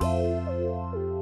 Música